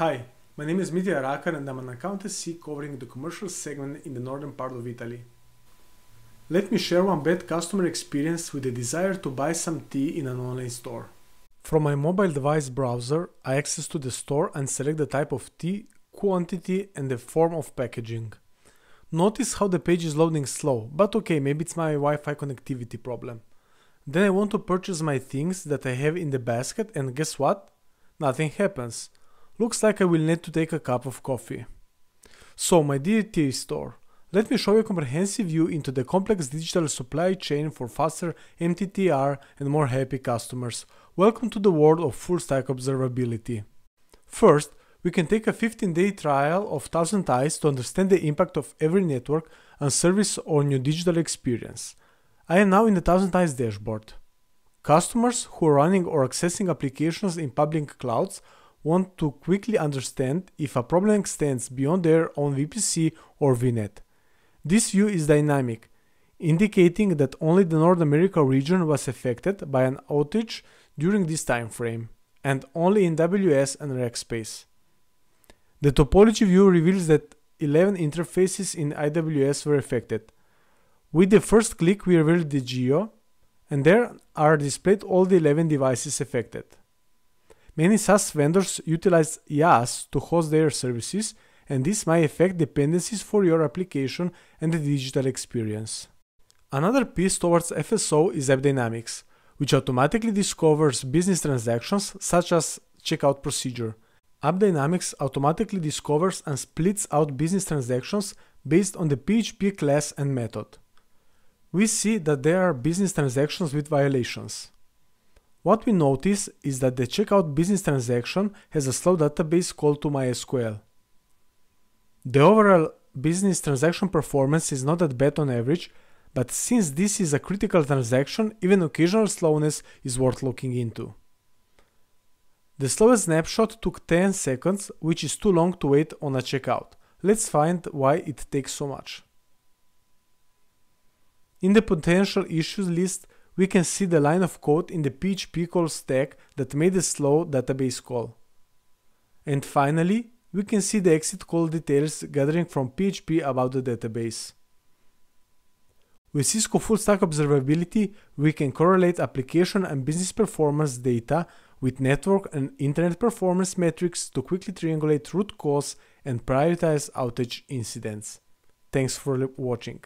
Hi, my name is Mitja Rakar and I'm an accountancy covering the commercial segment in the northern part of Italy. Let me share one bad customer experience with the desire to buy some tea in an online store. From my mobile device browser, I access to the store and select the type of tea, quantity and the form of packaging. Notice how the page is loading slow, but okay, maybe it's my Wi-Fi connectivity problem. Then I want to purchase my things that I have in the basket and guess what? Nothing happens. Looks like I will need to take a cup of coffee. So my dear tea store, let me show you a comprehensive view into the complex digital supply chain for faster MTTR and more happy customers. Welcome to the world of full stack observability. First, we can take a 15-day trial of ThousandEyes to understand the impact of every network and service on your digital experience. I am now in the ThousandEyes dashboard. Customers who are running or accessing applications in public clouds want to quickly understand if a problem extends beyond their own VPC or VNet. This view is dynamic, indicating that only the North America region was affected by an outage during this time frame, and only in WS and Rackspace. The topology view reveals that 11 interfaces in AWS were affected. With the first click we reveal the geo, and there are displayed all the 11 devices affected. Many SaaS vendors utilize IaaS to host their services and this might affect dependencies for your application and the digital experience. Another piece towards FSO is AppDynamics, which automatically discovers business transactions such as checkout procedure. AppDynamics automatically discovers and splits out business transactions based on the PHP class and method. We see that there are business transactions with violations. What we notice is that the checkout business transaction has a slow database call to MySQL. The overall business transaction performance is not that bad on average, but since this is a critical transaction, even occasional slowness is worth looking into. The slowest snapshot took 10 seconds, which is too long to wait on a checkout. Let's find why it takes so much. In the potential issues list, we can see the line of code in the PHP call stack that made a slow database call. And finally, we can see the exit call details gathering from PHP about the database. With Cisco Full Stack Observability, we can correlate application and business performance data with network and internet performance metrics to quickly triangulate root cause and prioritize outage incidents. Thanks for watching.